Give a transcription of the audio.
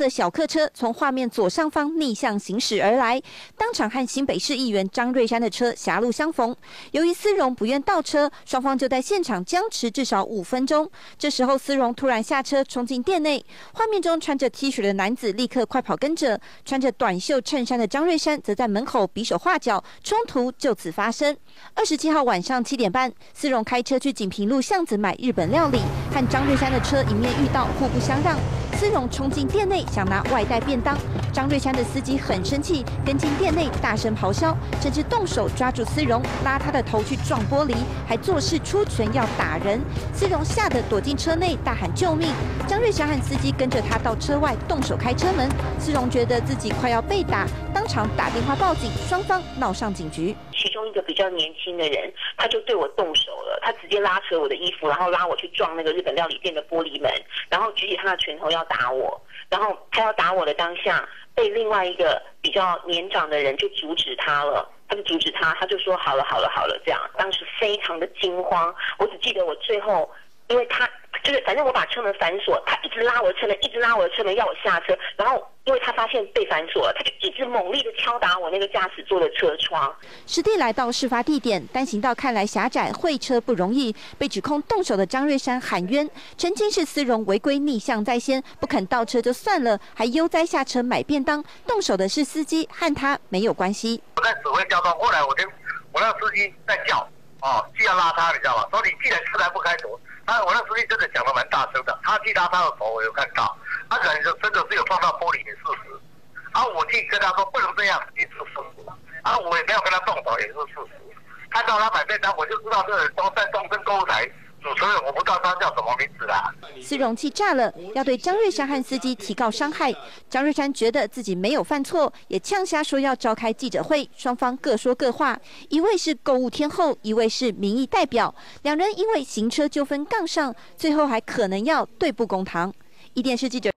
色小客车从画面左上方逆向行驶而来，当场和新北市议员张瑞山的车狭路相逢。由于思荣不愿倒车，双方就在现场僵持至少五分钟。这时候，思荣突然下车冲进店内，画面中穿着 T 恤的男子立刻快跑跟着，穿着短袖衬衫的张瑞山则在门口比手画脚，冲突就此发生。二十七号晚上七点半，思荣开车去锦屏路巷子买日本料理，和张瑞山的车迎面遇到，互不相让。思荣冲进店内想拿外带便当，张瑞山的司机很生气，跟进店内大声咆哮，甚至动手抓住思荣，拉他的头去撞玻璃，还做事出拳要打人。思荣吓得躲进车内大喊救命，张瑞祥和司机跟着他到车外动手开车门。思荣觉得自己快要被打，当场打电话报警，双方闹上警局。其中一个比较年轻的人，他就对我动手了，他直接拉扯我的衣服，然后拉我去撞那个日本料理店的玻璃门，然后举起他的拳头要打我，然后他要打我的当下，被另外一个比较年长的人就阻止他了，他就阻止他，他就说好了好了好了这样，当时非常的惊慌，我只记得我最后，因为他。就是反正我把车门反锁，他一直拉我的车门，一直拉我的车门要我下车，然后因为他发现被反锁了，他就一直猛力的敲打我那个驾驶座的车窗。实地来到事发地点，单行道看来狭窄，会车不容易。被指控动手的张瑞山喊冤，澄清是思荣违规逆向在先，不肯倒车就算了，还悠哉下车买便当。动手的是司机，和他没有关系。我在指挥交通，后来我就我让司机在叫，哦，既要拉他，你知道吧？说你既然车来不开锁。他，我那司机真的讲的蛮大声的，他去他他的头，我有看到，他可能就真的是有放到玻璃里事实。啊，我去跟他说不能这样，也是事实。啊，我也没有跟他动手，也是事实。看到他买便当，我就知道这人都在东升购物台。主持人，我不知道他叫什么名字啦。司容气炸了，要对张瑞山和司机提告伤害。张瑞山觉得自己没有犯错，也呛瞎说要召开记者会，双方各说各话。一位是购物天后，一位是民意代表，两人因为行车纠纷杠上，最后还可能要对簿公堂。一电视记者。